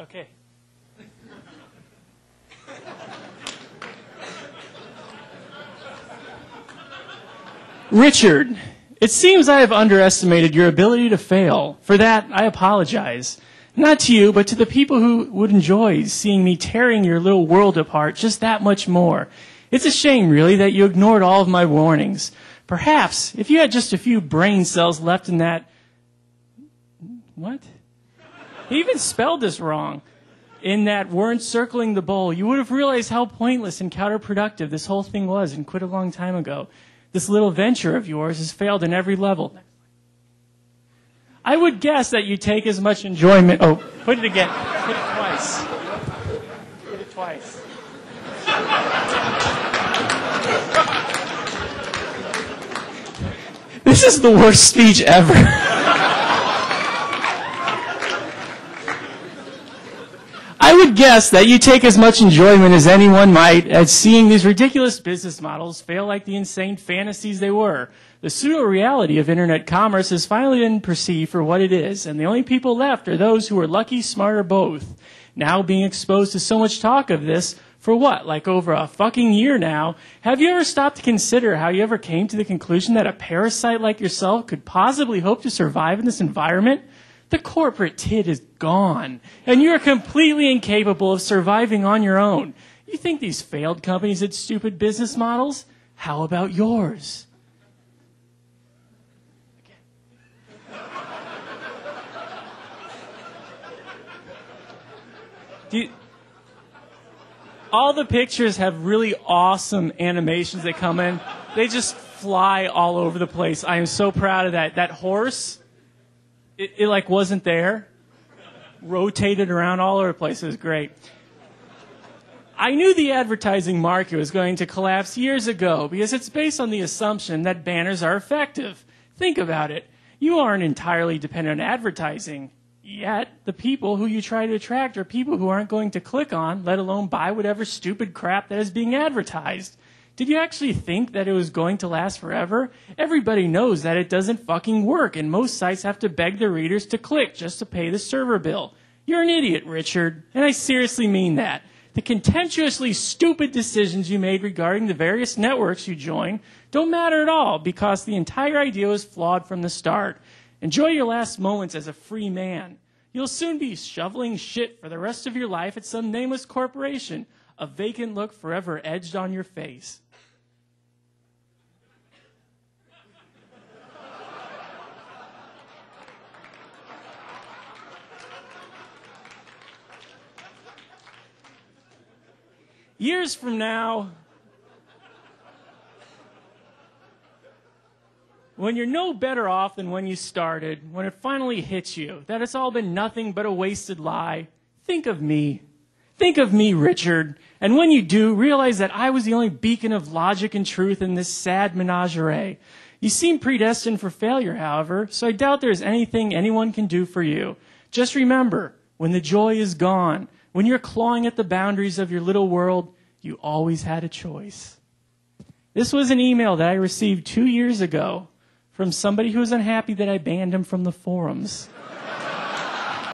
Okay. Richard, it seems I have underestimated your ability to fail. For that, I apologize. Not to you, but to the people who would enjoy seeing me tearing your little world apart just that much more. It's a shame, really, that you ignored all of my warnings. Perhaps, if you had just a few brain cells left in that. What? He even spelled this wrong. In that weren't circling the bowl, you would have realized how pointless and counterproductive this whole thing was and quit a long time ago. This little venture of yours has failed in every level. I would guess that you take as much enjoyment. Oh, put it again. Put it twice. Put it twice. This is the worst speech ever. would guess that you take as much enjoyment as anyone might at seeing these ridiculous business models fail like the insane fantasies they were. The pseudo reality of internet commerce has finally been perceived for what it is, and the only people left are those who are lucky, smart, or both. Now being exposed to so much talk of this, for what, like over a fucking year now, have you ever stopped to consider how you ever came to the conclusion that a parasite like yourself could possibly hope to survive in this environment? The corporate tit is gone, and you're completely incapable of surviving on your own. You think these failed companies had stupid business models? How about yours? You, all the pictures have really awesome animations that come in. They just fly all over the place. I am so proud of that. That horse, it, it like wasn't there, rotated around all over the place. It was great. I knew the advertising market was going to collapse years ago because it's based on the assumption that banners are effective. Think about it. You aren't entirely dependent on advertising. Yet, the people who you try to attract are people who aren't going to click on, let alone buy whatever stupid crap that is being advertised. Did you actually think that it was going to last forever? Everybody knows that it doesn't fucking work, and most sites have to beg their readers to click just to pay the server bill. You're an idiot, Richard, and I seriously mean that. The contemptuously stupid decisions you made regarding the various networks you joined don't matter at all because the entire idea was flawed from the start. Enjoy your last moments as a free man. You'll soon be shoveling shit for the rest of your life at some nameless corporation, a vacant look forever edged on your face. Years from now, when you're no better off than when you started, when it finally hits you that it's all been nothing but a wasted lie, think of me. Think of me, Richard. And when you do, realize that I was the only beacon of logic and truth in this sad menagerie. You seem predestined for failure, however, so I doubt there is anything anyone can do for you. Just remember, when the joy is gone, when you're clawing at the boundaries of your little world, you always had a choice. This was an email that I received two years ago from somebody who was unhappy that I banned him from the forums.